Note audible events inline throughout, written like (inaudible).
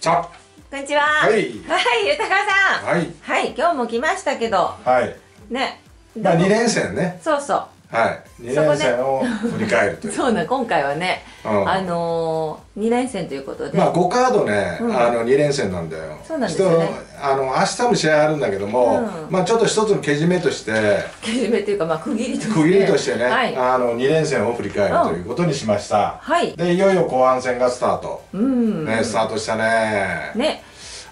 さこんにちは。はいはい、豊さん。はいはい、今日も来ましたけど、はいね。まあでも2連戦ねそうそう。はい。2連戦を振り返るという。(laughs) そうね、今回はね、うん。あのー、2連戦ということで、まあ5カードね、うん。あの2連戦なんだよ。そうなんですよね。人あの明日も試合あるんだけども、うん。まあちょっと一つのけじめとしてけじめというか、まあ、区切りとして。区切りとしてね、はい。あの2連戦を振り返るということにしました、はい。でいよいよ後半戦がスタート、うん。ねスタートしたね。ね。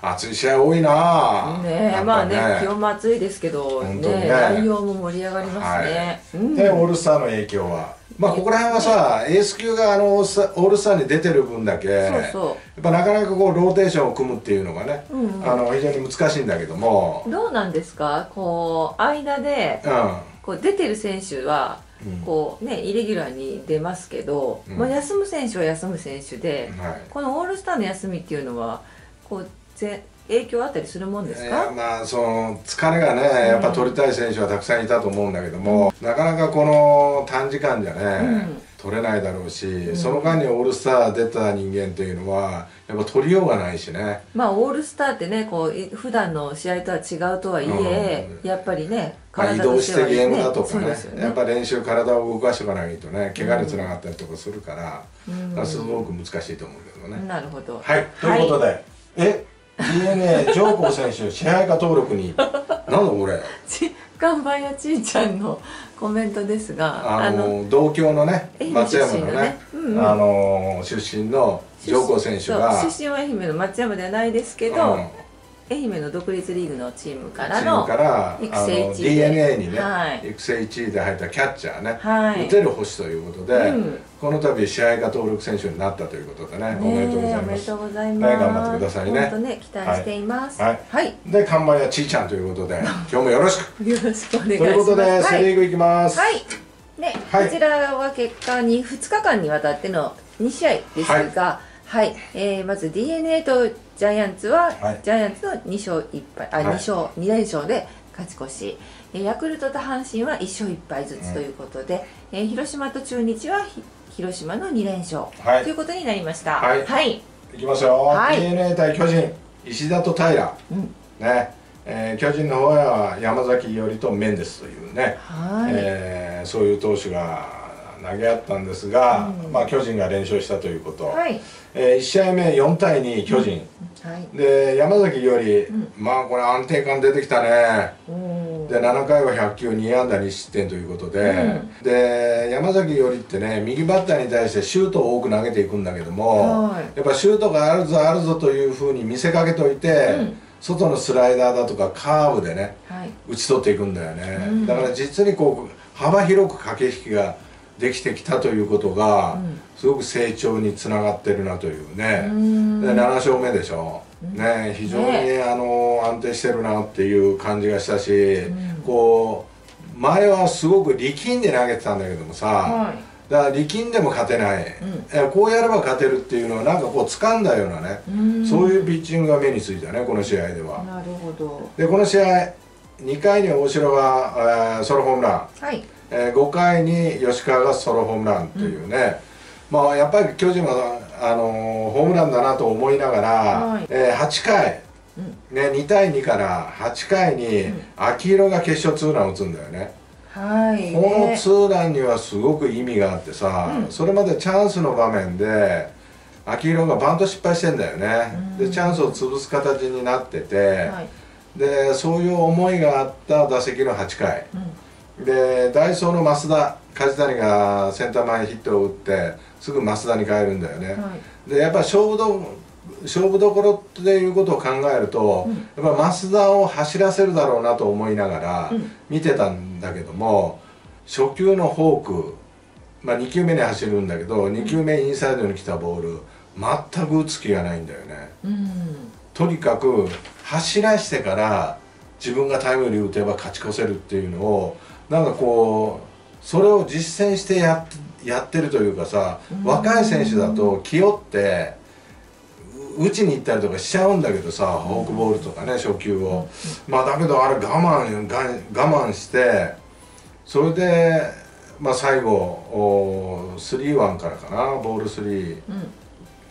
熱い試合多いな。ねやっぱまあね、気温も暑いですけど、ね。ね、内容も盛り上がりますね。うん。でオールスターの影響は。まあここら辺はさ、エース級があのオールスターに出てる分だけそうそう。やっぱなかなかこうローテーションを組むっていうのがね、あの非常に難しいんだけども、どうなんですか？こう、間で、うん、こう出てる選手は、うん。こうねイレギュラーに出ますけど、うん。まあ、休む選手は休む選手で、はい。このオールスターの休みっていうのはこうぜ影響あったりするもんですえか、ーまあその疲れがねやっぱ取りたい選手はたくさんいたと思うんだけども、なかなかこの短時間じゃね、うん。取れないだろうし、ん。その間にオールスター出た人間っていうのはやっぱ取りようがないしね。まあオールスターってねこうい普段の試合とは違うとはいえ、うやっぱりねまあ、移動してゲームだとかねね。やっぱ練習体を動かしておかないとね怪我につながったりとかするから、うん。まあすごく難しいと思うけどね、なるほど。はい。ということで、え DNA 上皇選手支配下登録に。(laughs) なんだこれ。ちガンバやちいちゃんのコメントですがあの同郷のね松山のねねうんうん。あの出身の上皇選手が。出身は愛媛の松山ではないですけど、うん愛媛の独立リーグのチームからのムから育成1位で DNA にね、はい育成1位で入ったキャッチャーね、はい打てる星ということで、うんこの度試合が登録選手になったということでねねおめでとうございおめでますとうございます。ね頑張ってくださいねね、期待しています。はいはい。で看板やちいちゃんということで (laughs) 今日もよろしくよろしくお願いしとます。いうことで、セ・リはい。ーグいきます、はい。ね、はいこちらは結果に2日間にわたっての2試合ですが、はい、えーまず DNA とジャイアンツは、はい。ジャイアンツの2勝1敗、あ、はい。2勝2連勝で勝ち越し。えーヤクルトと阪神は1勝1敗ずつということで、えー広島と中日はひ広島の2連勝、はい。ということになりました。はい。はい。いきますよ、はい。DNA 対巨人。石田と平。うん。ね、えー巨人の方は山崎伊織とメンデスというね、はい。えーそういう投手が投げ合ったんですが、うん。まあ、巨人が連勝したということ、はい。え1試合目4対2巨人、はい。で山崎伊織、ん。まあこれ安定感出てきたね。で7回は100球2安打2失点ということで、うん。で山崎伊織ってね右バッターに対してシュートを多く投げていくんだけども、はい。やっぱシュートがあるぞあるぞというふうに見せかけといて、うん。外のスライダーだとかカーブでねはい。打ち取っていくんだよね、うん。だから実にこう幅広く駆け引きができてきたということが、うん。すごく成長につながってるなというね、うん。で7勝目でしょ、ね非常に、ね。あの安定してるなっていう感じがしたし、ん。こう前はすごく力んで投げてたんだけどもさ、はい。だから力んでも勝てない、えこうやれば勝てるっていうのはなんかこう掴んだようなね、うん。そういうピッチングが目についたねこの試合では。なるほど。でこの試合2回に大城が、えーソロホームラン、はい。えー5回に吉川がソロホームランというね、まあやっぱり巨人はあのーホームランだなと思いながら、はい。えー8回、ね、2対2から8回に秋広が決勝ツーランを打つんだよね。はい。このねツーランにはすごく意味があってさ、うん。それまでチャンスの場面で秋広がバント失敗してんだよね、うん。でチャンスを潰す形になってて、はい。でそういう思いがあった打席の8回。うん。でダイソーの増田梶谷がセンター前ヒットを打ってすぐ増田に変えるんだよね、はい。でやっぱ勝負ど勝負どころっていうことを考えると、うん。やっぱ増田を走らせるだろうなと思いながらうん。見てたんだけども、初球のフォーク、まあ、2球目に走るんだけど2球目インサイドに来たボール全く打つ気がないんだよね。うん。とにかく走らしてから自分がタイムリー打てば勝ち越せるっていうのをなんかこうそれを実践してやっやってるというかさ若い選手だと気負ってう打ちに行ったりとかしちゃうんだけどさフォークボールとかね初球を。まあだけどあれ我慢が我慢してそれでまあ最後おスリーワンからかなボールスリー、うん。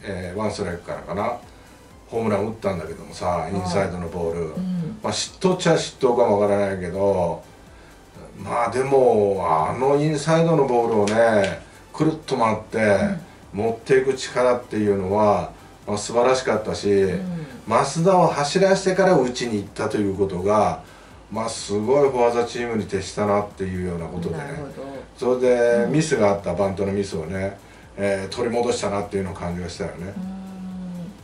えーワンストライクからかなホームラン打ったんだけどもさインサイドのボール、うん。まあ、嫉妬っちゃ嫉妬かもわからないけどまあでもあのインサイドのボールをねくるっと回って持っていく力っていうのは、まあ、素晴らしかったし、うん。増田を走らせてから打ちに行ったということが、まあ、すごいフォアザチームに徹したなっていうようなことでね。それでミスがあったバントのミスをね、えー取り戻したなっていうのを感じがしたよね。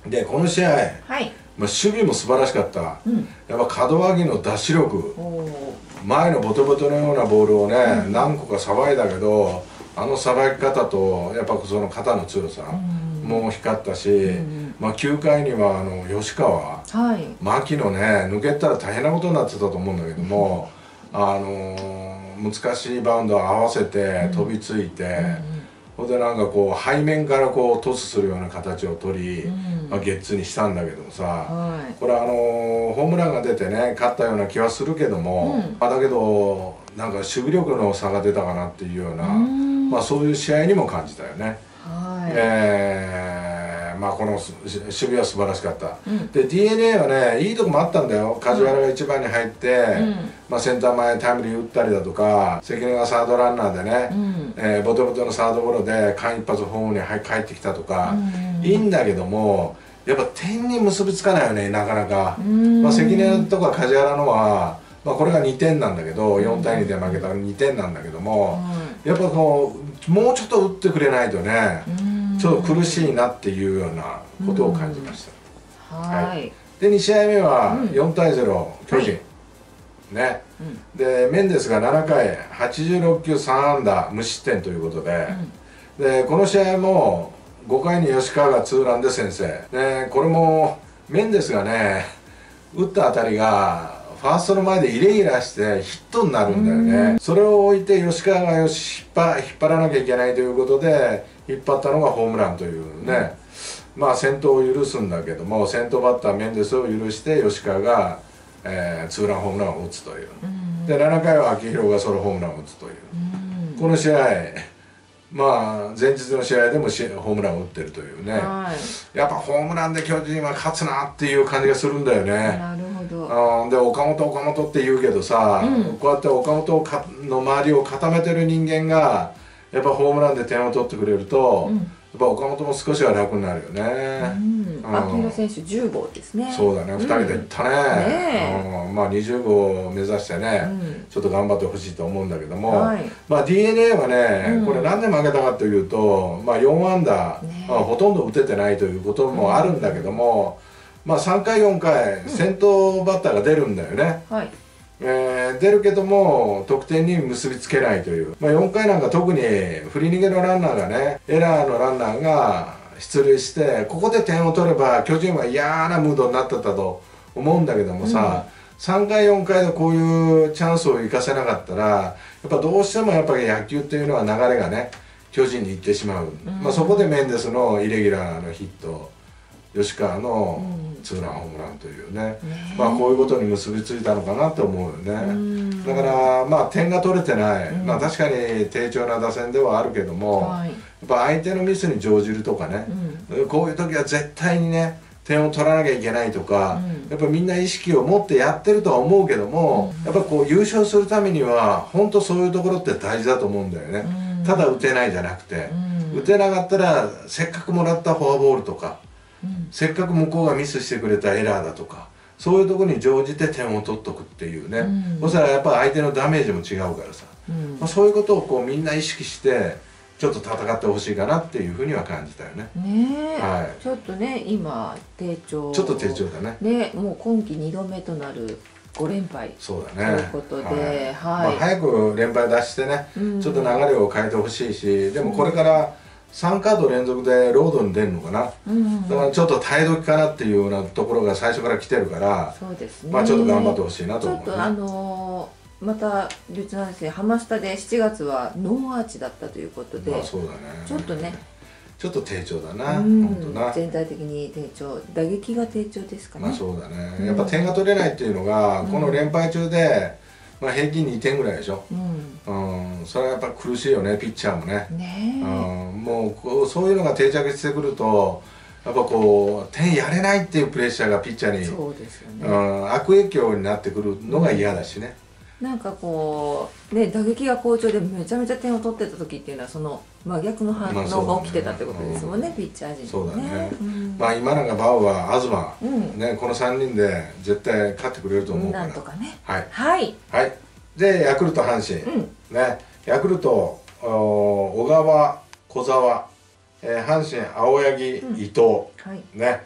う。ん。でこの試合、まあ、はい守備も素晴らしかった。うん。やっぱ門脇のダッシュ力前のボトボトのようなボールをね、うん。何個かさばいたけどあのさばき方とやっぱその肩の強さうん。も光ったし、ん。まあ、9回にはあの吉川はい。牧のね抜けたら大変なことになってたと思うんだけども、あのー難しいバウンドを合わせて飛びついて、ほんでなんかこう背面からこうトスするような形を取り、うん。まあ、ゲッツーにしたんだけどもさ、はい。これあのーホームランが出てね勝ったような気はするけども、うん。まあだけどなんか守備力の差が出たかなっていうような、うん。まあ、そういう試合にも感じたよね。はい。えーまあこのす守備は素晴らしかった、うん。で d n a はねいいとこもあったんだよ。梶原が1番に入って、うん。まあ、センター前タイムリー打ったりだとか関根がサードランナーでね、うん。えーボトボトのサードゴロで間一発ホームに入帰ってきたとか、うん。いいんだけどもやっぱ点に結びつかないよねなかなか、うん。まあ、関根とか梶原のは、まあ、これが2点なんだけど4対2で負けたら2点なんだけども、やっぱこうもうちょっと打ってくれないとね、うんちょっと苦しいなっていうようなことを感じました、はい。で2試合目はうん。4対0巨人、ね。うん。でメンデスが7回86球3安打無失点ということで、でこの試合も5回に吉川がツーランで先制。でこれもメンデスがね打った当たりがファーストの前でイレギュラーしてヒットになるんだよね。それを置いて吉川がよし引っ張らなきゃいけないということで引っ張ったのがホームランというね、まあ先頭を許すんだけども先頭バッターメンデスを許して吉川が、えーツーランホームランを打つという。うん。で7回は秋広がソロホームランを打つという。うん。この試合まあ前日の試合でもしホームランを打ってるというね。はい。やっぱホームランで巨人は勝つなっていう感じがするんだよね。なるほど。うん。で岡本岡本って言うけどさ、うん。こうやって岡本の周りを固めてる人間がやっぱホームランで点を取ってくれると、うん。やっぱ岡本も少しは楽になるよね、うん。うん。秋広選手10号ですね。そうだね、ん2人で行ったね。ねうん。まあ20号を目指してね、うん。ちょっと頑張ってほしいと思うんだけども、はい。まあ、d n a はね、うん。これなんで負けたかというと、まあ、4安打、ねまあ、ほとんど打ててないということもあるんだけども、まあ、3回4回先頭バッターが出るんだよね、はいえー出るけども得点に結びつけないという、まあ、4回なんか特に振り逃げのランナーがねエラーのランナーが出塁してここで点を取れば巨人は嫌なムードになってたと思うんだけどもさ、3回4回でこういうチャンスを生かせなかったらやっぱどうしてもやっぱり野球っていうのは流れがね巨人に行ってしまう、まあ、そこでメンデスのイレギュラーのヒット吉川のうんツーランホームランというね、ね。まあこういうことに結びついたのかなと思うよね、ん。だからまあ点が取れてない、うん。まあ確かに低調な打線ではあるけども、はい。やっぱ相手のミスに乗じるとかね、うん。こういう時は絶対にね点を取らなきゃいけないとか、うん。やっぱみんな意識を持ってやってるとは思うけども、やっぱこう優勝するためには本当そういうところって大事だと思うんだよね、うん。ただ打てないじゃなくて、うん。打てなかったらせっかくもらったフォアボールとかうんせっかく向こうがミスしてくれたエラーだとかそういうところに乗じて点を取っとくっていうね、うん。そしたらやっぱ相手のダメージも違うからさ、うん。まあ、そういうことをこうみんな意識してちょっと戦ってほしいかなっていうふうには感じたよね。ねえ、はい。ちょっとね今低調ちょっと低調だね。ねもう今季2度目となる5連敗。そうだね。ということではい。はい。まあ、早く連敗脱してね、うん。ちょっと流れを変えてほしいしでもこれから3カード連続でロードに出るのかな、うんだからちょっと耐え時かなっていうようなところが最初から来てるから、そうですね。まあちょっと頑張ってほしいなとちょ思う、ね、っとあのーまた別なんです。ねハマスタで7月はノーアーチだったということで、まあそうだね。ちょっとね。ちょっと低調だな、うん。本当な。全体的に低調。打撃が低調ですかね、まあそうだね、うん。やっぱ点が取れないっていうのが、うんこの連敗中で、まあ、平均2点ぐらいでしょ、うん。うん、それはやっぱ苦しいよねピッチャーもね、ねえ、うん、もうこうそういうのが定着してくるとやっぱこう点やれないっていうプレッシャーがピッチャーに、そうですよね、うん、悪影響になってくるのが嫌だしね、なんかこうね打撃が好調でめちゃめちゃ点を取ってた時っていうのはその真逆の反応が起きてたってことですもんね、ピッチャー陣そうだね。うん。まあ今永バウアー東、うん。ね、この3人で絶対勝ってくれると思うから。なんとかね。はい、はい。はい、でヤクルト阪神、うん。ね、ヤクルトお小川小沢、えー阪神青柳、うん。伊藤。はい。ね。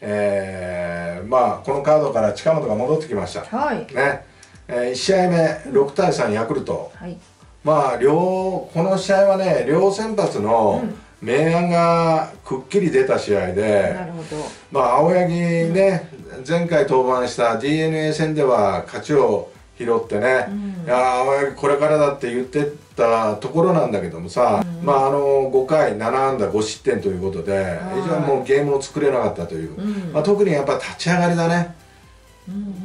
えーまあこのカードから近本が戻ってきました。はい。ね、え1試合目6対3ヤクルト。はい。まあ両この試合はね両先発のうん。明暗がくっきり出た試合で、なるほど。まあ青柳ね、前回登板した d n a 戦では勝ちを拾ってね、うん。いやー青柳これからだって言ってたところなんだけどもさ、うん。まああの5回7安打5失点ということではい。非常にもうゲームを作れなかったという、うん。まあ、特にやっぱ立ち上がりだね。うん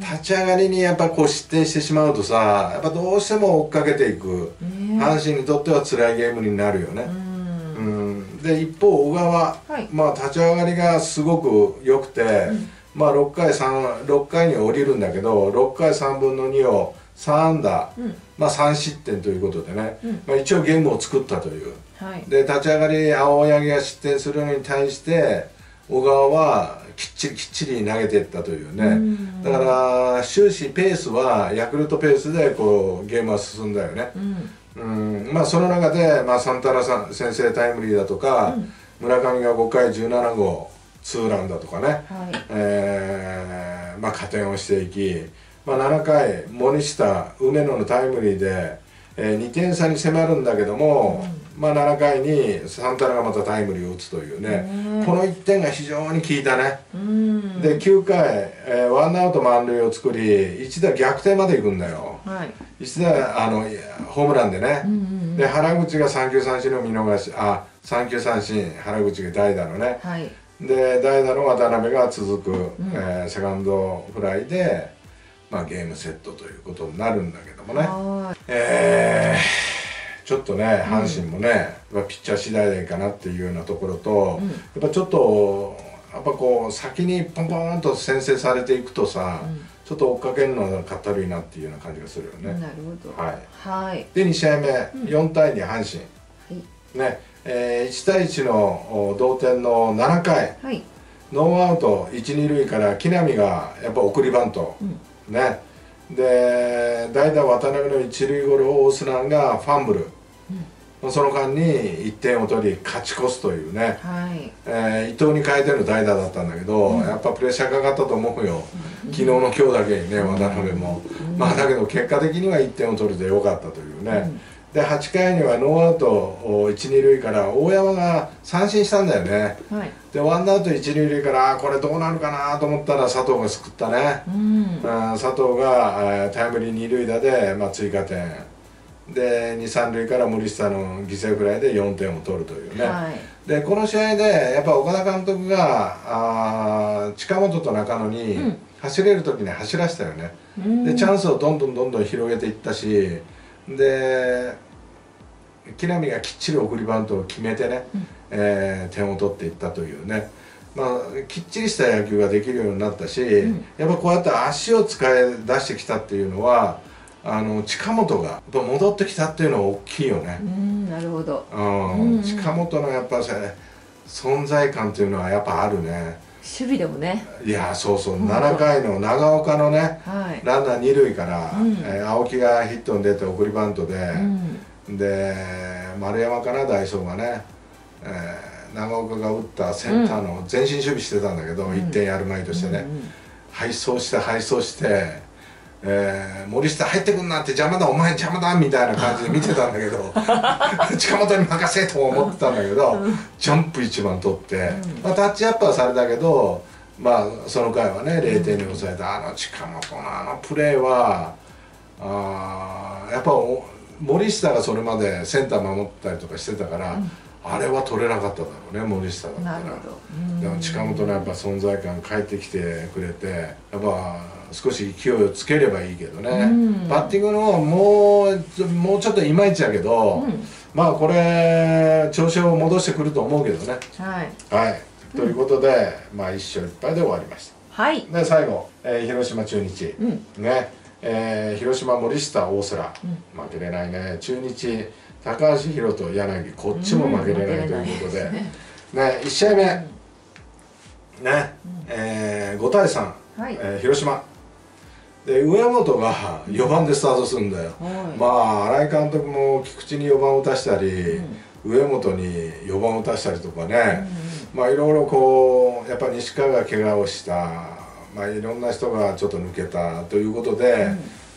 立ち上がりにやっぱこう失点してしまうとさやっぱどうしても追っかけていく、ね阪神にとっては辛いゲームになるよね、うん。うん、で一方小川、はい。まあ立ち上がりがすごく良くて、ん。まあ6回3 6回に降りるんだけど6回3分の2を3安打、うん。まあ、3失点ということでね、うん。まあ、一応ゲームを作ったという。はい。で立ち上がり青柳が失点するのに対して小川はきっちりきっちり投げていったというね、うん。だから終始ペースはヤクルトペースでこうゲームは進んだよね、うん。うん。まあ、その中で、まあ、サンタナさん先生タイムリーだとか、うん。村上が5回17号ツーランだとかね、はい。えーまあ、加点をしていき、まあ、7回森下梅野のタイムリーで、えー2点差に迫るんだけども、まあ、7回にサンタナがまたタイムリーを打つというね、ねこの1点が非常に効いたね。うん。で9回、えーワンアウト満塁を作り一打逆転まで行くんだよ。はい。一打あのホームランでね、うんうんで原口が三球三振の見逃しあ三球三振原口が代打のね。はい。で代打の渡辺が続く、ん。えーセカンドフライで、まあ、ゲームセットということになるんだけどもね、はえーちょっとね阪神もね、やっぱピッチャー次第かなっていうようなところと、うん。やっぱちょっとやっぱこう先にポンポンと先制されていくとさ、うん。ちょっと追っかけるのがかったるいなっていうような感じがするよい、ね。なるほど。はい。はい。で2試合目、ん。4対2阪神。はい。ね、えー1対1のお同点の7回。はい。ノーアウト1、2塁から木浪がやっぱ送りバント、うん。ね。で代打渡辺の一塁ゴロをオスナンがファンブル、その間に1点を取り勝ち越すというね、はい。えー伊藤に変えての代打だったんだけど、やっぱプレッシャーかかったと思うよ、昨日の今日だけにね渡辺も、まあだけど結果的には1点を取れてよかったというね、で8回にはノーアウト12塁から大山が三振したんだよね。はい。でワンアウト一塁塁からこれどうなるかなと思ったら佐藤が救ったね、うん。うん佐藤がえータイムリー二塁打で、まあ、追加点で二三塁から森下の犠牲フライで4点を取るというね、はい。でこの試合でやっぱ岡田監督があー近本と中野にうん。走れる時に走らせたよね、うん。でチャンスをどんどんどんどん広げていったしで木浪がきっちり送りバントを決めてね、うん。えー点を取っていったというね、まあ、きっちりした野球ができるようになったし、ん。やっぱこうやって足を使い出してきたっていうのはあの近本が戻ってきたっていうのは大きいよね。う。んなるほど。うん。うんうん。近本のやっぱさ存在感っていうのはやっぱあるね。守備でもね。いやそうそう。本当7回の長岡のねはい。ランナー二塁から、うん。えー青木がヒットに出て送りバントで、うん。で丸山かなダイソーがね、えー長岡が打ったセンターの前進守備してたんだけど、うん。1点やる前としてね、うん配送して配送して、えー森下入ってくんなって邪魔だお前邪魔だみたいな感じで見てたんだけど (laughs) 近本に任せと思ってたんだけど、ジャンプ一番取って、まあ、タッチアップはされたけどまあその回はね0点に抑えた。あの近本のあのプレーはあーやっぱお森下がそれまでセンター守ったりとかしてたから、あれは取れなかっただろうね森下だったら。でも近本のやっぱ存在感帰ってきてくれてやっぱ少し勢いをつければいいけどね、うん。バッティングのもうもうちょっといまいちやけど、うん。まあこれ調子を戻してくると思うけどね。はい。はい。ということで、まあ1勝1敗で終わりました。はい。で最後、えー広島中日、うん。ね、えー広島森下大瀬良、負けれないね。中日高橋宏斗柳。こっちも負けれないということで,、ね。1試合目、ね、えー5対3、はい。えー広島で上本が (laughs) 4番でスタートするんだよ、はい。まあ新井監督も菊池に4番を打たしたり、上本に4番を打たしたりとかね、まあいろいろこうやっぱ西川が怪我をした。まあいろんな人がちょっと抜けたということで、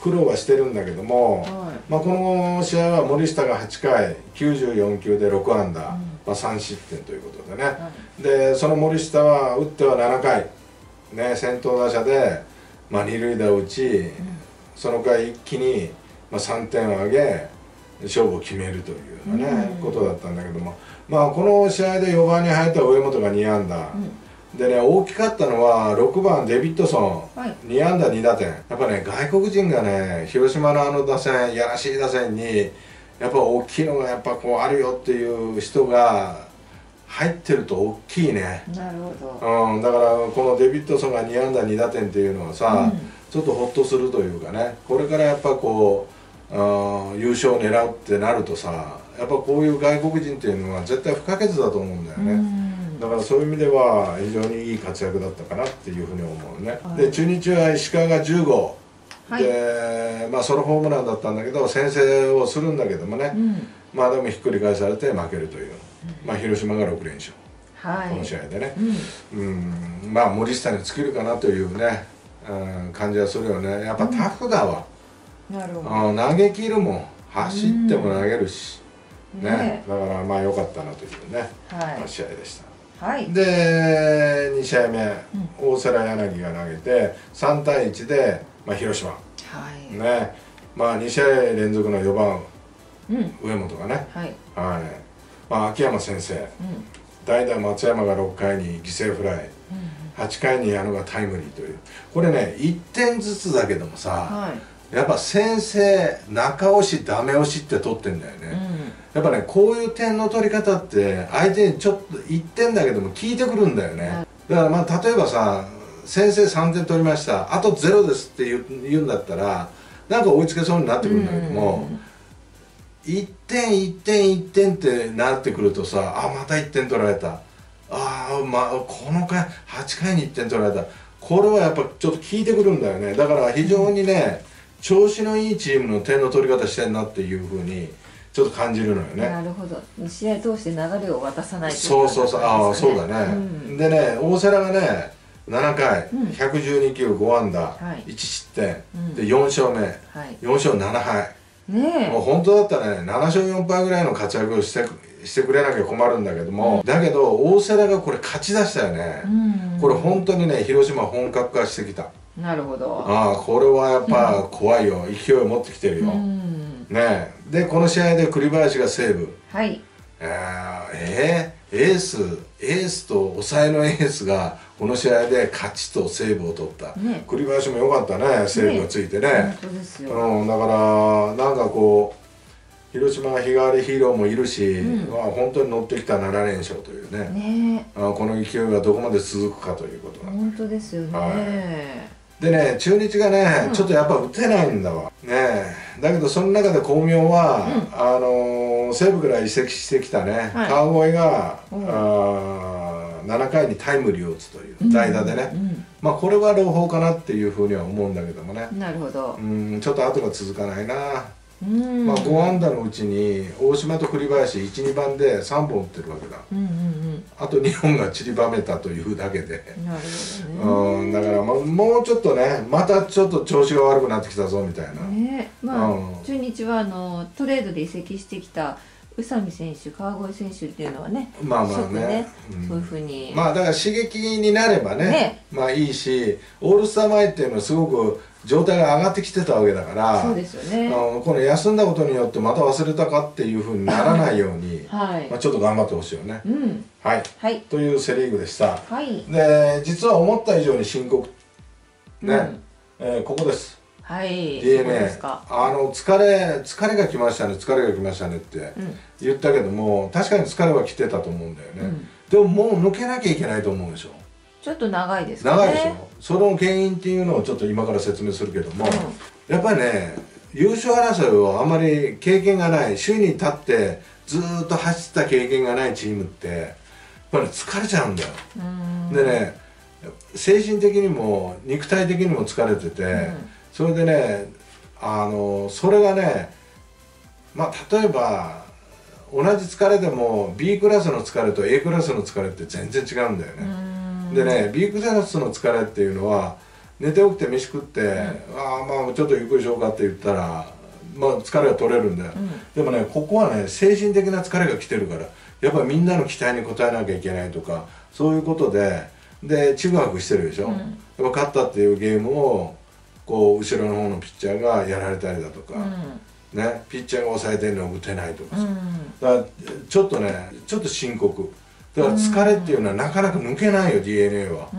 苦労はしてるんだけども、はい。まあ、この試合は森下が8回94球で6安打、まあ、3失点ということでね、でその森下は打っては7回、ね、先頭打者で、まあ、二塁打を打ち、その回一気に、まあ、3点を挙げ勝負を決めるというね、ことだったんだけども、まあ、この試合で4番に入った上本が2安打、でね大きかったのは6番デビッドソン、はい。2安打2打点。やっぱね外国人がね広島のあの打線やらしい打線にやっぱ大きいのがやっぱこうあるよっていう人が入ってると大きいね、なるほど。うん、だからこのデビッドソンが2安打2打点っていうのはさ、ちょっとホッとするというかね。これからやっぱこうあー優勝を狙うってなるとさやっぱこういう外国人っていうのは絶対不可欠だと思うんだよね。だからそういう意味では非常にいい活躍だったかなっていうふうに思うね、はい。で中日は石川が15、はい。でまあソロホームランだったんだけど先制をするんだけどもね、うん。まあでもひっくり返されて負けるという、まあ広島が6連勝はい。この試合でね。うん。うん。まあ森下に尽きるかなというね、うん、感じはするよね。やっぱタフだわ、なるほど。あ投げ切るもん走っても投げるし、ね。ね。だからまあ良かったなというね、はまあ試合でした。いはい。で2試合目、大瀬良柳が投げて3対1で、まあ、広島。はい。ね。まあ2試合連続の4番うん。上本がね。はい。はい、まあ、秋山先生。うん代打松山が6回に犠牲フライ。8回に矢野がタイムリーという。これね1点ずつだけどもさ、はい。やっぱ先制中押しダメ押しって取ってんだよね、うん。やっぱねこういう点の取り方って相手にちょっと1点だけども効いてくるんだよね、だからまあ例えばさ先生3点取りました。あと0ですって言う言うんだったらなんか追いつけそうになってくるんだけども、1点1点1点ってなってくるとさあまた1点取られた。ああまあこの回8回に1点取られた。これはやっぱちょっと効いてくるんだよね。だから非常にね調子のいいチームの点の取り方してんなっていうふうにちょっと感じるのよね。なるほど。試合通して流れを渡さないといそうそうそう。ああそうだね、うん。でね大瀬良がね7回、うん。112球5安打、はい。1失点、うん。で4勝目。はい。4勝7敗ねもう本当だったらね7勝4敗ぐらいの活躍をしてしてくれなきゃ困るんだけども、だけど大瀬良がこれ勝ち出したよね。え、うん。これ本当にね広島本格化してきた。なるほど。ああこれはやっぱ怖いよ。勢いを持ってきてるよ、うん。ねえ。でこの試合で栗林がセーブ。はい。えーえー？エースエースと抑えのエースがこの試合で勝ちとセーブを取った、ね。栗林も良かったねセーブがついてね。本当ですよ。うん、だからなんかこう広島は日替わりヒーローもいるし、うん。まあ、本当に乗ってきた7連勝というね。ね。あこの勢いがどこまで続くかということなん本当ですよね、はでね中日がね、うん。ちょっとやっぱ打てないんだわ。ね。えだけどその中で光明は、あのー西武から移籍してきたね、はい。川越が、うん。あー7回にタイムリーを打つという代打でね、うん。まあこれは朗報かなっていうふうには思うんだけどもね。なるほど。うんちょっと後が続かないな、うん。まあ、5安打のうちに大島と栗林12番で3本打ってるわけだ。うんうんあと2本が散りばめたというだけで。うんなるほどね。うん、だから、ま、もうちょっとねまたちょっと調子が悪くなってきたぞみたいな、ね。まあ、うん。中日はあのトレードで移籍してきた宇佐美選手川越選手っていうのはねまあまあ即ね。うん。そういうふうに、まあだから刺激になればねね。まあいいしオールスター前っていうのはすごく状態が上がってきてたわけだからそうですよね。この休んだことによってまた忘れたかっていうふうにならないように、(laughs) はい、まあ、ちょっと頑張ってほしいよね。うん。はい。はい。というセ・リーグでした。はい。で実は思った以上に深刻。ね、うん。えーここですはいですか。あの疲れ疲れが来ましたね疲れが来ましたねってうん。言ったけども確かに疲れは来てたと思うんだよね、でももう抜けなきゃいけないと思うでしょ。ちょっと長いですかね。長いでしょ。その原因っていうのをちょっと今から説明するけども、やっぱりね優勝争いをあまり経験がない。首位に立ってずーっと走った経験がないチームってやっぱり疲れちゃうんだよ、うん。でね精神的にも肉体的にも疲れてて、うんそれでねあのそれがねまあ例えば同じ疲れでも B クラスの疲れと A クラスの疲れって全然違うんだようね、ん。でね B クラスの疲れっていうのは寝て起きて飯食って、ああまあちょっとゆっくりしようかって言ったらまあ疲れが取れるんだよ、うん。でもねここはね精神的な疲れが来てるからやっぱりみんなの期待に応えなきゃいけないとかそういうことででちぐはぐしてるでしょ、うん。やっぱ勝ったっていうゲームをこう後ろの方のピッチャーがやられたりだとか、ね、ピッチャーが抑えてるのを打てないとかさ、うん。だからちょっとねちょっと深刻。だから疲れっていうのはなかなか抜けないよ DNA は。う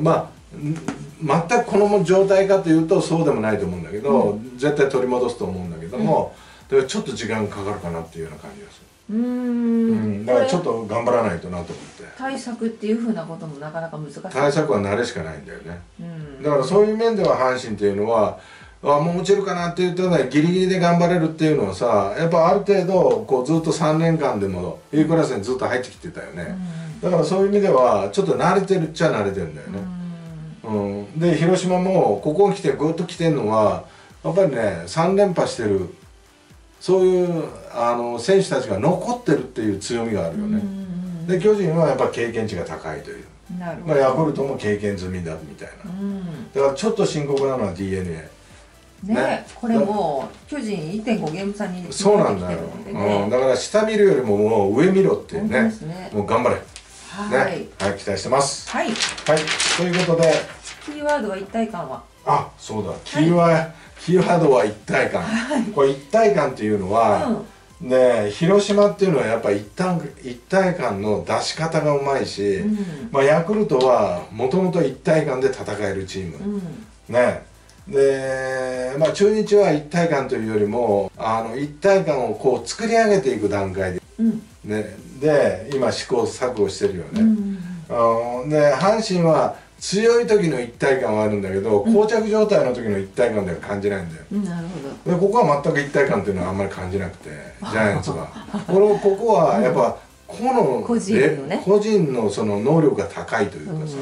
ん。まあん全くこの状態かというとそうでもないと思うんだけど、絶対取り戻すと思うんだけども、だからちょっと時間かかるかなっていうような感じがすうる、うん。ん。だからちょっこと頑張らないとなと思って。れ対策っていうふうなこともなかなか難しい。対策は慣れしかないんだよね。うん。だからそういう面では阪神っていうのはあもう落ちるかなって言ってたらギリギリで頑張れるっていうのはさやっぱある程度こうずっと3年間でも A クラスにずっと入ってきてたよね、だからそういう意味ではちょっと慣れてるっちゃ慣れてるんだよね、うん、で広島もここに来てぐっと来てるのはやっぱりね3連覇してるそういうあの選手たちが残ってるっていう強みがあるよね、で巨人はやっぱ経験値が高いという、まあ、なるほど。ヤクルトも経験済みだみたいな。うん。だからちょっと深刻なのは d n a ねね。これもう巨人1.5ゲーム差にそうなんだよ、うん、だから下見るよりももう上見ろっていうねすね。もう頑張れ。ね。はい。はい、期待してます。はい。はい。ということで。キーワードは一体感は？あそうだ。キーワード、キーワードは一体感、これ一体感っていうのは、ね広島っていうのはやっぱ一体一体感の出し方がうまいし、うん。まあ、ヤクルトはもともと一体感で戦えるチーム、うん。ねで、まあ、中日は一体感というよりもあの一体感をこう作り上げていく段階で,、うん。ね、で今試行錯誤してるよね、うん。あので阪神は強い時の一体感はあるんだけど、膠着状態の時の一体感では感じないんだよ。うんなるほど。でここは全く一体感っていうのはあんまり感じなくてジャイアンツは。このここはやっぱ個の個人のね。え個人のその能力が高いというかさ、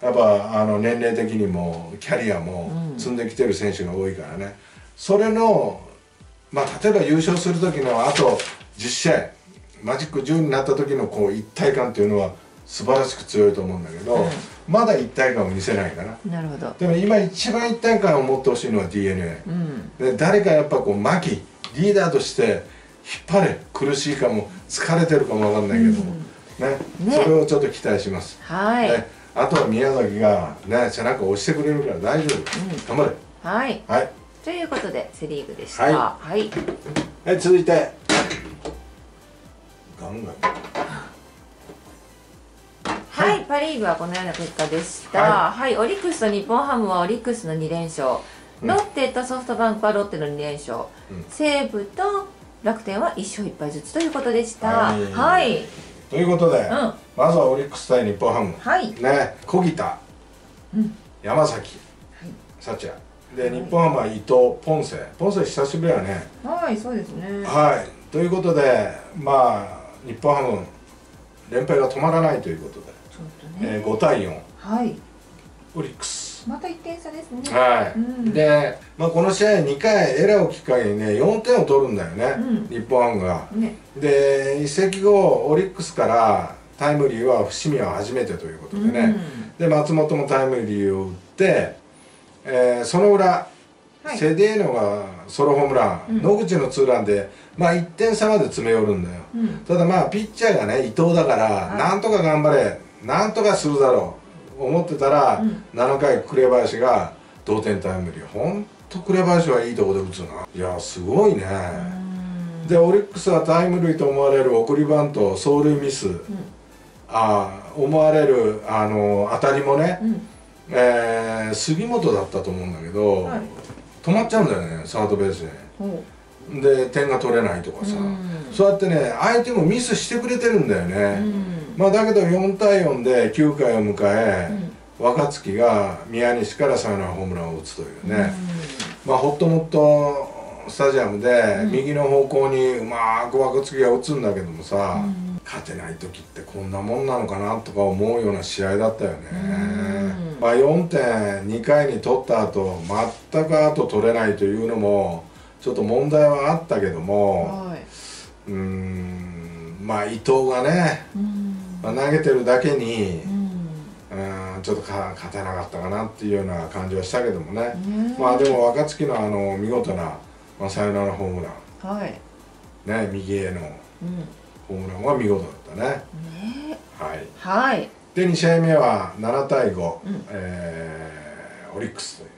やっぱあの年齢的にもキャリアもうん。積んできてる選手が多いからね。それのまあ例えば優勝する時のあと10試合マジック10になった時のこう一体感っていうのは素晴らしく強いと思うんだけど、うんまだ一体感を見せないかななるほど。でも今一番一体感を持ってほしいのは d n a うん。で誰かやっぱこう牧リーダーとして引っ張れ苦しいかも疲れてるかもわかんないけども、ね。ね。それをちょっと期待します、はい、ね。あとは宮崎がね背中を押してくれるから大丈夫、頑張れ。はい。はい、ということでセ・リーグでした。ははい、はい、続いて。ガンガン。はいパ・リーグはこのような結果でした。はい、オリックスと日本ハムはオリックスの2連勝。うん。ロッテとソフトバンクはロッテの2連勝、うん。西武と楽天は1勝1敗ずつということでした。はい。はい、うんということで、はまずはオリックス対日本ハム。い。ね小木田、うん。山崎。幸也で、はい。日本ハムは伊藤ポンセ。ポンセ久しぶりやね。はいそうですね。はい。ということでまあ日本ハム連敗が止まらないということで、えー5対4はい。オリックス。また1点差ですね。はい、うん。で、まあ、この試合2回エラーをきっかけにね4点を取るんだよね、うん。日本ハムが。ね。で移籍後オリックスからタイムリーは伏見は初めてということでね、で松本もタイムリーを打って、えーその裏、はい。セデーノがソロホームラン、うん。野口のツーランで、まあ、1点差まで詰め寄るんだよ、うんうん。ただまあピッチャーがね伊藤だから、はい。なんとか頑張れなんとかするだろう。思ってたら、うん。7回紅林が同点タイムリー。ほんと紅林はいいとこで打つな。いやすごいね、うん。でオリックスはタイムリーと思われる送りバント走塁ミス、あー思われるあの当たりもね、うん。えー杉本だったと思うんだけど、はい。止まっちゃうんだよねサードベースほにで点が取れないとかさ、うん。そうやってね相手もミスしてくれてるんだようね、んまあだけど4対4で9回を迎え、若月が宮西からサヨナラホームランを打つというね、まあホットモットスタジアムで右の方向にうまく若月が打つんだけどもさ、勝てない時ってこんなもんなのかなとか思うような試合だったよね、まあ、4点2回に取った後全く後取れないというのもちょっと問題はあったけども、はい、うんまあ伊藤がね、まあ、投げてるだけに、うん。ちょっとか勝てなかったかなっていうような感じはしたけどもね、まあでも若月のあの見事な、まあ、サヨナラホームラン、はい、ね右へのホームランは見事だったね。ねはい、はい、で2試合目は7対5、うん、えー、オリックスという。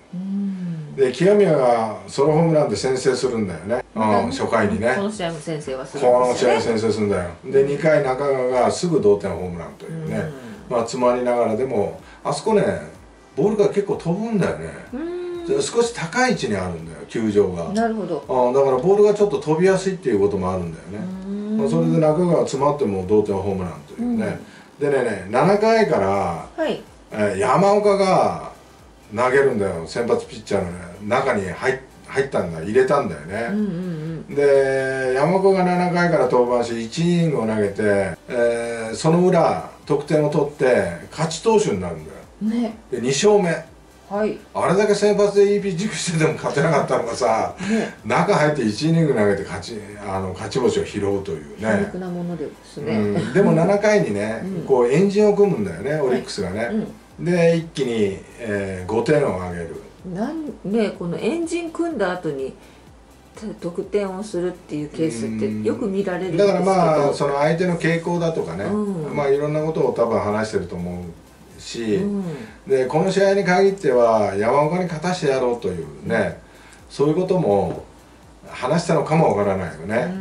で清宮がソロホームランで先制するんだよね、うん、初回にね。この試合も先制はするんですよ、ね、この試合先制するんだよ。で2回中川がすぐ同点ホームランというね、まあ詰まりながらでもあそこねボールが結構飛ぶんだよね。少し高い位置にあるんだよ球場が。なるほど。あだからボールがちょっと飛びやすいっていうこともあるんだよね。まあ、それで中川詰まっても同点ホームランというね、でねね7回から、はい。えー、山岡が投げるんだよ。先発ピッチャーの、ね、中に入入ったんだ入れたんだよね、うんうんうん、で山岡が7回から登板し1イニングを投げて、えー、その裏得点を取って勝ち投手になるんだよ、ね、で2勝目。はい、あれだけ先発でいいピッチングしてても勝てなかったのがさ、ね、中入って1イニング投げて勝ちあの勝ち星を拾うというね。なものですね、うん、でも7回にね、うん、こうエンジンを組むんだよねオリックスがね、はいうん、で一気に、えー、5点を挙げる。なんねこのエンジン組んだ後に得点をするっていうケースってよく見られるんですけど。だからまあその相手の傾向だとかね、まあいろんなことを多分話してると思うし、うん、でこの試合に限っては山岡に勝たしてやろうというね、そういうことも話したのかもわからないよね、う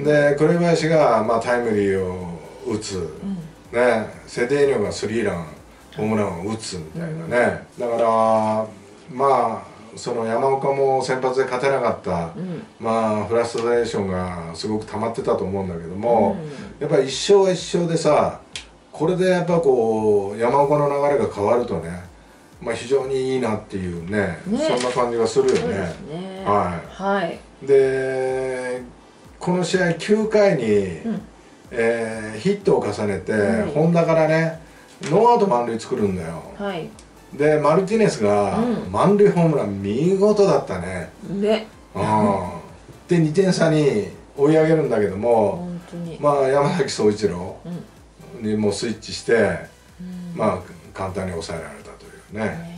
ん、で紅林が、まあ、タイムリーを打つ、うん、ね、セデーニョがスリーランホームランを打つみたいなね、だからまあその山岡も先発で勝てなかった、うん、まあフラストレーションがすごく溜まってたと思うんだけども、やっぱり一勝は一勝でさこれでやっぱこう山岡の流れが変わるとねまあ非常にいいなっていうね、ね、そんな感じがするよね。ね。はい、はい、でこの試合9回に、うん、えー、ヒットを重ねて、はい、本田からねノーアウト満塁作るんだよ。はい、でマルティネスが、満塁ホームラン見事だったね。で2点差に追い上げるんだけどもまあ山崎総一郎、うん。にもスイッチして、まあ簡単に抑えられたというね。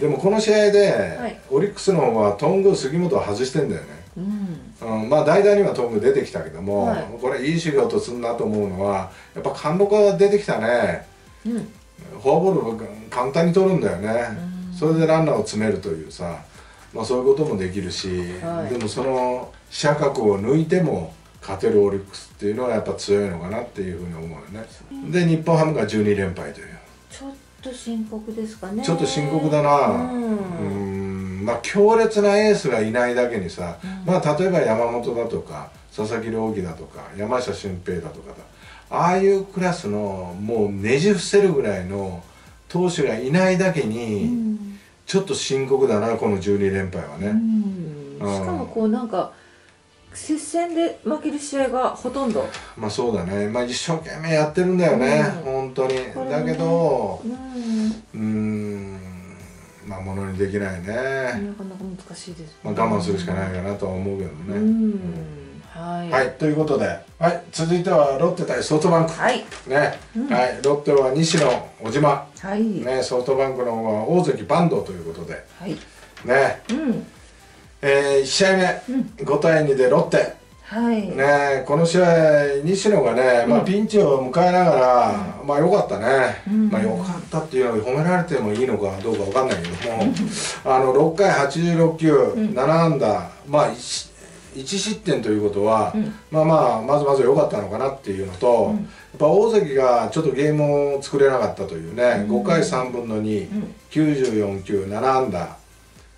でもこの試合で、はい、オリックスの方はトング杉本は外してんだよね、うん、うん、まあ代打にはトング出てきたけども、はい、これいい仕事すんなと思うのはやっぱ貫禄が出てきたね、うん、フォアボール簡単に取るんだよね、それでランナーを詰めるというさまあそういうこともできるし、はい、でもその車角を抜いても勝てるオリックスっていうのはやっぱ強いのかなっていうふうに思うよね、で日本ハムが12連敗という。ちょっと深刻ですかね。ちょっと深刻だな。うん。まあ強烈なエースがいないだけにさ、うん、まあ例えば山本だとか佐々木朗希だとか山下俊平だとかだああいうクラスのもうねじ伏せるぐらいの投手がいないだけに、うん、ちょっと深刻だなこの12連敗はね、うん、しかもこうなんか接戦で負ける試合がほとんど。まあそうだね。まあ一生懸命やってるんだよね、うん、本当に、ね、だけどうん。まあものにできないね。なかなか難しいです、ね、まあ我慢するしかないかなとは思うけどね。うんはい、はい、ということで、はい、続いてはロッテ対ソフトバンク、はい。ね、うん、はい、ロッテは西野小島、はい。ね、ソフトバンクの方は大関坂東ということで、はい、ね、うん。えー、1試合目、うん、5対2でロッテ、はい。ね、この試合西野がね、うん、まあ、ピンチを迎えながら、うん、まあ良かったね、うん、まあ良かったっていうのは褒められてもいいのかどうか分かんないけども、あの6回86球、7安打まあ 1, 1失点ということは、まあまあまずまず良かったのかなっていうのと、やっぱ大関がちょっとゲームを作れなかったというね、5回3分の2、94球7安打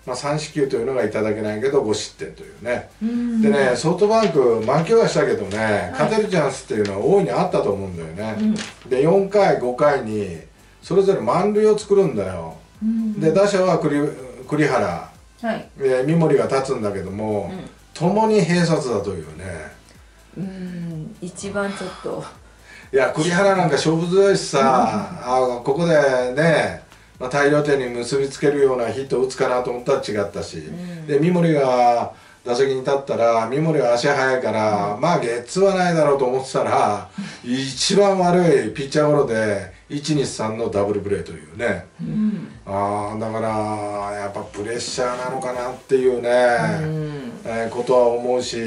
まあ、3四球というのがいただけないけど5失点というね、うん。でねソフトバンク負けはしたけどね、い。勝てるチャンスっていうのは大いにあったと思うんだよね、うん。で4回5回にそれぞれ満塁を作るんだよ、うん。で打者は栗栗原。はい。で三森が立つんだけども、うん共に併殺だというね。うん一番ちょっと。いや栗原なんか勝負強いしさ (laughs) あここでね、まあ、大量点に結びつけるようなヒットを打つかなと思ったら違ったし、ん。で三森が打席に立ったら三森は足速いから、まあゲッツーはないだろうと思ってたら一番悪いピッチャーゴロで123のダブルプレーというね。うん。ああだからやっぱプレッシャーなのかなっていうね、うんえーことは思うし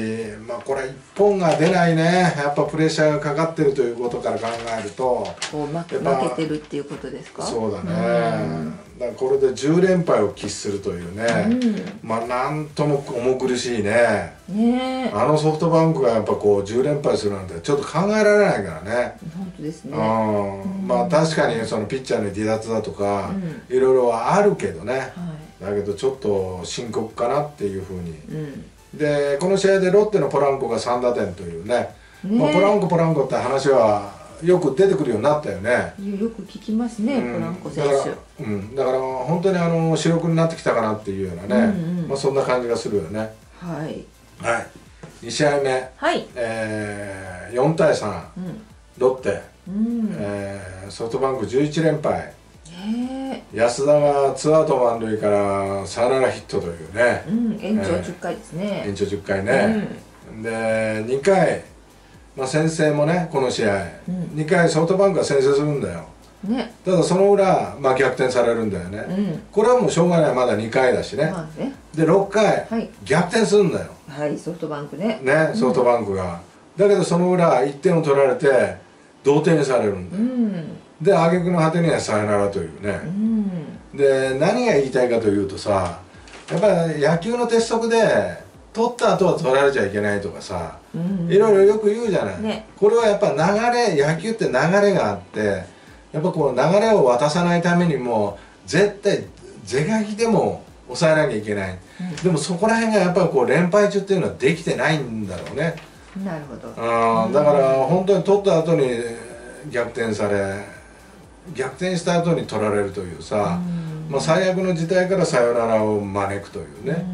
まあこれ一本が出ないね。やっぱプレッシャーがかかってるということから考えるとこう負けてるっていうことですか？そうだね。うん。だからこれで10連敗を喫するというね、まあなんとも重苦しいね。うんねえ。あのソフトバンクがやっぱこう10連敗するなんてちょっと考えられないからね。本当ですね。うん。まあ確かにそのピッチャーの離脱だとかういろいろはあるけどね。はだけどちょっと深刻かなっていうふうに。ん。でこの試合でロッテのポランコが3打点というね。ね。まあ、ポランコポランコって話はよく出てくるようになったよね。よく聞きますね、うん。ポランコ選だから手うん、だから本当にあの主力になってきたかなっていうようなね、うんうんまあ、そんな感じがするよね。はい。はい、2試合目、はい。えー、4対3うん。ロッテ、うん。えーソフトバンク11連敗。ね安田がツーアウト満塁からサヨナラヒットというね。えうん延長10回ですね、延長10回ね、で2回、まあ、先制もねこの試合、うん。2回ソフトバンクが先制するんだよ。うんね。ただその裏、まあ、逆転されるんだよね、うん。これはもうしょうがない。まだ2回だしね、まあね。で6回、はい。逆転するんだよ。はいソフトバンクね。ねソフトバンクが、だけどその裏1点を取られて同点にされるんだよ、うんで挙句の果てにはサヨナラといううね、ん。で何が言いたいかというとさやっぱり野球の鉄則で取った後は取られちゃいけないとかさ、うん。いろいろよく言うじゃない、ね。これはやっぱ流れ野球って流れがあってやっぱこの流れを渡さないためにも絶対是が非でも抑えなきゃいけない、うん。でもそこら辺がやっぱりこう連敗中っていうのはできてないんだろうね、なるほど。うん、だから本当に取った後に逆転され逆転した後に取られるというさ、うん。まあ、最悪の事態からサヨナラを招くというね、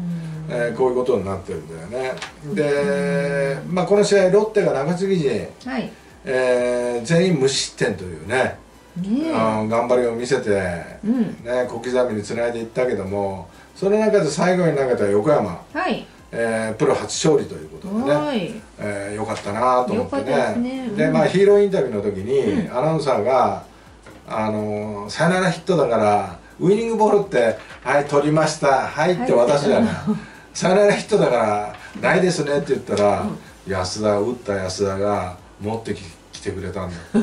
うん。えーこういうことになってるんだよね。で、まあ、この試合ロッテが中継ぎ陣、はい。えー全員無失点というね、ね頑張りを見せて、えうん。ね、小刻みにつないでいったけどもその中で最後に投げた横山、はい。えープロ初勝利ということでね、はい。えーよかったなと思ってよかったですね。うん。でまあヒーローインタビューの時に、うん。アナウンサーが「あのーサヨナラヒットだからウイニングボールってはい取りました。はい」って渡すじゃない、サヨナラヒットだからないですねって言ったら、安田打った安田が持ってき来てくれたんだっ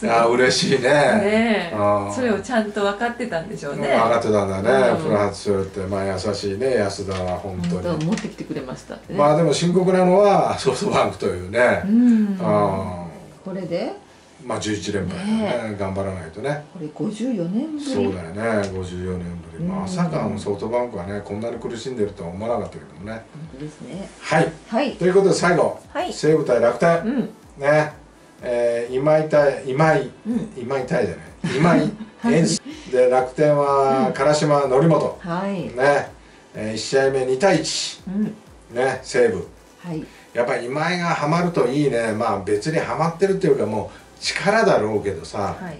て。(laughs) あー嬉しいね。ねそれをちゃんと分かってたんでしょうね。分かってたんだね、うん。プロ初勝利って。まあ優しいね安田は本当に。持ってきてくれましたね。まあでも深刻なのはソフトバンクというね、うん。あこれで？ーまあ11連敗だね。頑張らないとね。これ54年ぶり。そうだよね。54年ぶり、まうん。さかあのソフトバンクはねこんなに苦しんでるとは思わなかったけどもね。本当ですね。はい。はい。ということで最後、はい。西武対楽天、うん。ね。えー今井対今井。うん。今井対じゃない。今井。(laughs) エンス。で楽天は唐島則本。はい。ね、え1試合目2対1うん。ね。西武。はい。やっぱり今井がハマるといいね。まあ別にハマってるっていうかもう力だろうけどさ、はい。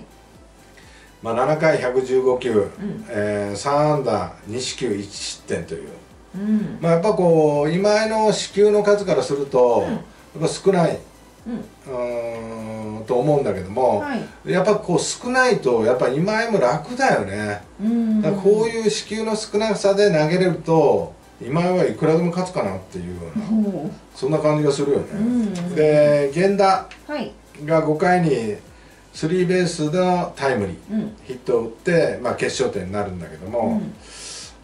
まあ、7回115球、ん。えー3安打2四球1失点という、うん。まあ、やっぱこう今井の四球の数からすると、うん。やっぱ少ない。うん。と思うんだけども、はい。やっぱこう少ないとやっぱ今井も楽だよね、うん。だからこういう四球の少なさで投げれると今井はいくらでも勝つかなっていうようなそんな感じがするよね、うん。で源田。はいが5回にスリーベースのタイムリーうん。ヒットを打って、まあ、決勝点になるんだけども、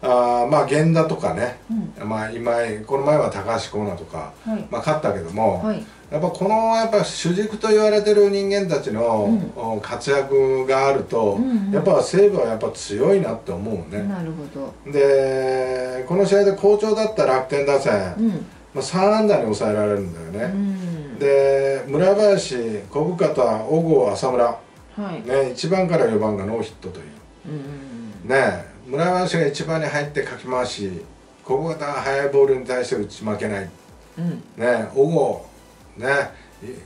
あーまあ源田とかね、うん。まあ、今井この前は高橋光成とか、はい。まあ、勝ったけども、はい。やっぱこのやっぱ主軸と言われてる人間たちの、お活躍があると、うんうん。やっぱ西武はやっぱ強いなって思うね、なるほど。でこの試合で好調だった楽天打線、うん。まあ、3安打に抑えられるんだようね、んで村林小深田小郷浅村。はい。ね1番から4番がノーヒットという。うんね村林が1番に入ってかき回し小深田が速いボールに対して打ち負けない。うん。ね小郷ね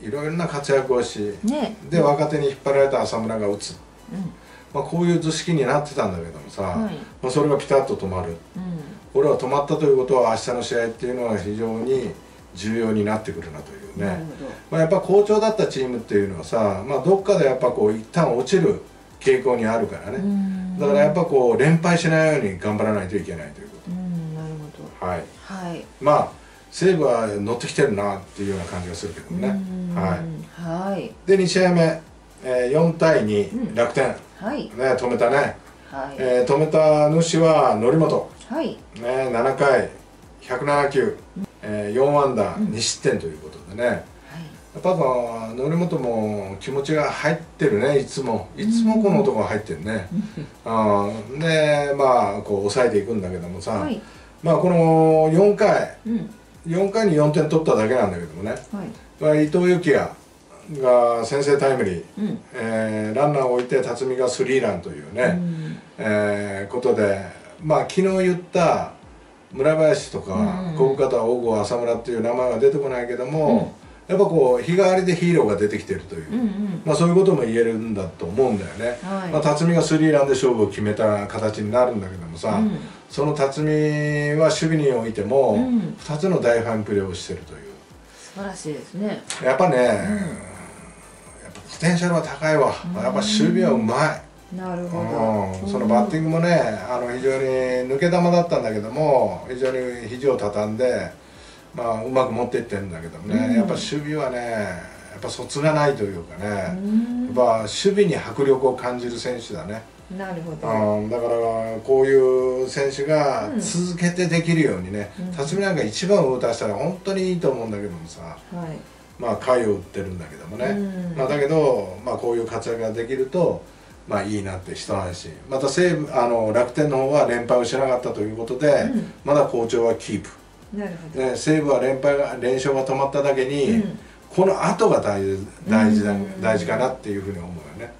いいろいろな活躍をしね。で若手に引っ張られた浅村が打つ、うん。まあ、こういう図式になってたんだけどもさ、はい。まあ、それがピタッと止まる。うん。これは止まったということは明日の試合っていうのは非常に重要になってくるなというね、まあ、やっぱ好調だったチームっていうのはさ、まあ、どっかでやっぱこう一旦落ちる傾向にあるからね、ん。だからやっぱこう連敗しないように頑張らないといけないというこうんなるほとはい。どはい。まあ西武は乗ってきてるなっていうような感じがするけどもね。うん。はい。はい。で2試合目、えー4対2、うん。楽天、ね、はい。止めたね、はい。えー止めた主は則本、はい。ね、7回107球、えー4安打うん2失点ということでね、はい。やっぱこう則本も気持ちが入ってるねいつも。いつもこの男が入ってるね、あーでまあこう抑えていくんだけどもさ、はい。まあこの4回。うん。4回に4点取っただけなんだけどもね、はい。まあ伊藤幸也が先制タイムリー、うん。えーランナーを置いて辰巳がスリーランというね、うん。えーことでまあ昨日言った村林とかうん小深田大郷浅村っていう名前は出てこないけども、やっぱこう日替わりでヒーローが出てきてるという、うんうん。まあ、そういうことも言えるんだと思うんだよね、はい。まあ、辰巳がスリーランで勝負を決めた形になるんだけどもさ、うん。その辰巳は守備においてもうん。2つの大ファインプレーをしてるという。素晴らしいですね。やっぱね、やっぱポテンシャルは高いわ、うん。やっぱ守備はうまい、なるほうん、どそのバッティングもねあの非常に抜け球だったんだけども非常に肘を畳んで、まあ、うまく持っていってるんだけどもね、うん。やっぱ守備はねやっぱ卒がないというかね、うやっんぱ守備に迫力を感じる選手だね、なるほど。うん、だからこういう選手がうん。続けてできるようにね、うん。辰巳なんか一番を打たせたら本当にいいと思うんだけどもさ。はい。まあ回を打ってるんだけどもね、うん。まあ、だけど、まあ、こういう活躍ができるとまあいいなって一安心また西武あの楽天の方は連敗をしなかったということで、うん。まだ好調はキープ、なるほど。ね、西武は連敗が連勝が止まっただけに、うん。この後が大事大事だうん。大事かなっていうふうに思うよね。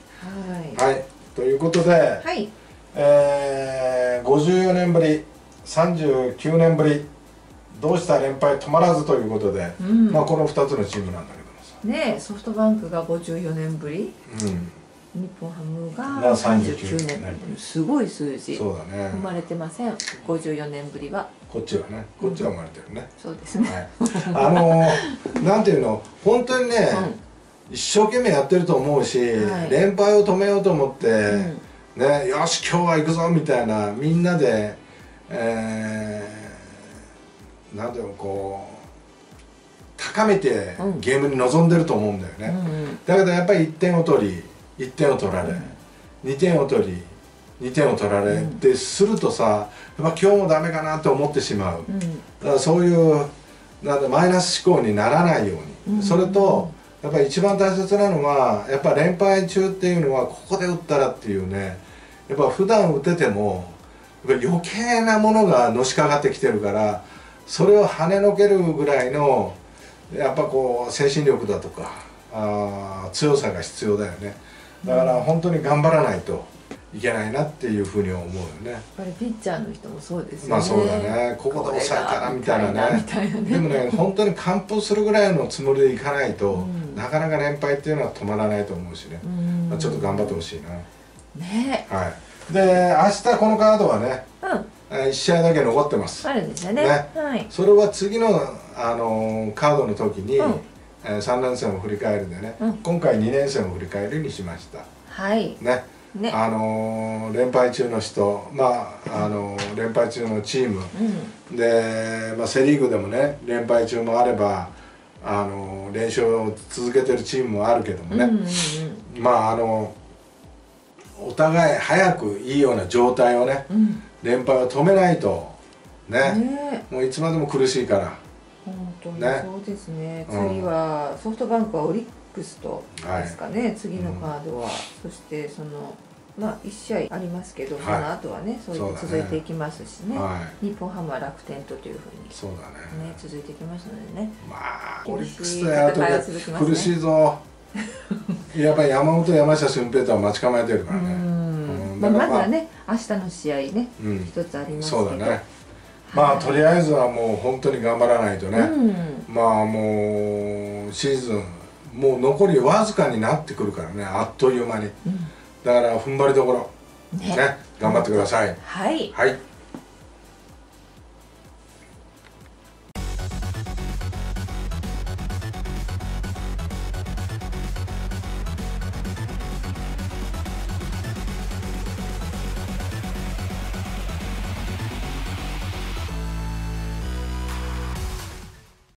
はい。はい。ということで、はい。えー、54年ぶり39年ぶりどうした連敗止まらずということで、うん。まあ、この2つのチームなんだけどもさ。ねえソフトバンクが54年ぶり。うん日本ハムがが39 39年。すごい数字。そうだね。生まれてません。54年ぶりは。こっちはね。こっちは生まれてるね、そうですね。はい、あのー (laughs) なんていうの？本当にね、う一生懸命やってると思うし、はい。連敗を止めようと思って、ん。ね、よし今日は行くぞみたいなみんなで、えー、なんていうのこう高めてうん。ゲームに臨んでると思うんだよね、うんだけどやっぱり1点を取り1点を取られ、2点を取り2点を取られうん。ってするとさやっぱ今日もダメかなと思ってしまう、うん。だからそういうなんだマイナス思考にならないように、うん。それとやっぱり一番大切なのはやっぱ連敗中っていうのはここで打ったらっていうね。やっぱ普段打てても余計なものがのしかかってきてるからそれを跳ねのけるぐらいのやっぱこう精神力だとかあー強さが必要だよねだから本当に頑張らないといけないなっていうふうに思うよね。やっぱりピッチャーの人もそうですよね。まあそうだね。ここで抑えたらみたいなね。ね。でもね本当に完封するぐらいのつもりでいかないと、うん。なかなか連敗っていうのは止まらないと思うしね、うん。まあ、ちょっと頑張ってほしいね。なはい。で明日このカードはねうん。1試合だけ残ってます。あるんですよね。ね。はい。それは次の、あのーカードの時に、うんえー3連戦を振り返るでね、うん。今回2連戦を振り返るにしました。はい。ね。ね。あのー連敗中の人まああのー連敗中のチーム。うん。で、まあ、セ・リーグでもね連敗中もあればあの連勝を続けてるチームもあるけどもね、うんうんうん。まああのお互い早くいいような状態をね、うん。連敗を止めないとね。ね。もういつまでも苦しいから。本当にね。そうですね。うん。次はソフトバンクはオリックスとですかね、次のカードは、そしてそのまあ1試合ありますけど、はい。その後はねそういう続いていきますしね。はい。日本ハムは楽天とというふうにそうだね。ね続いていきますのでね。まあオリックスとやると苦しいぞやっぱり山本山下俊平とは待ち構えてるかうらねまあまずはね。明日の試合ねうん一つありますけどそうだねまあとりあえずはもう本当に頑張らないとね、うん。まあもうシーズンもう残りわずかになってくるからね。あっという間に。うん。だから踏ん張りどころ。ね。ね。頑張ってください。はい。はい